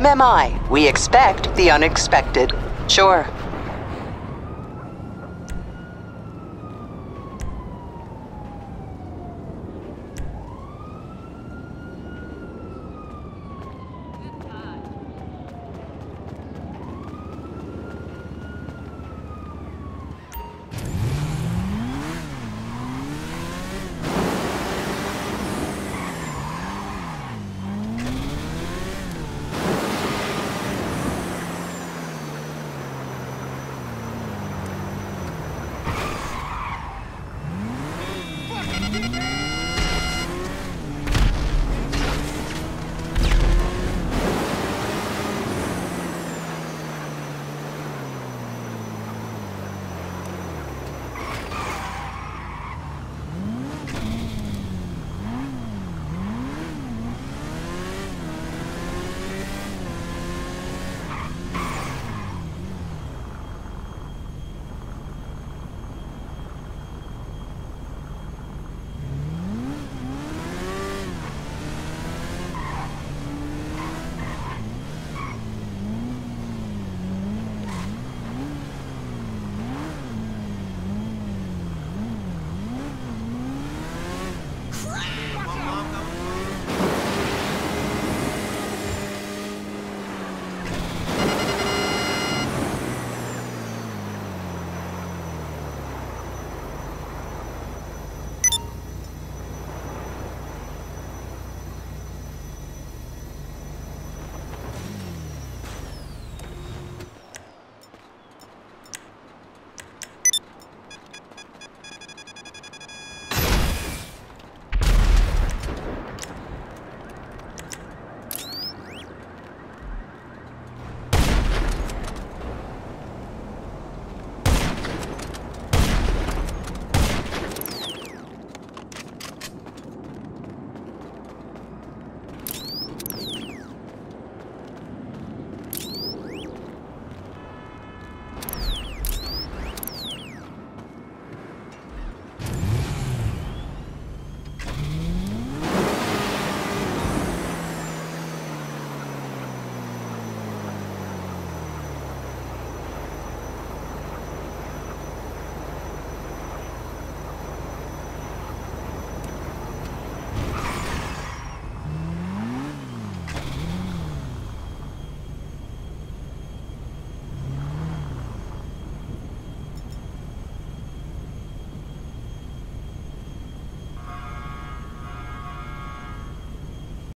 MMI, we expect the unexpected. Sure,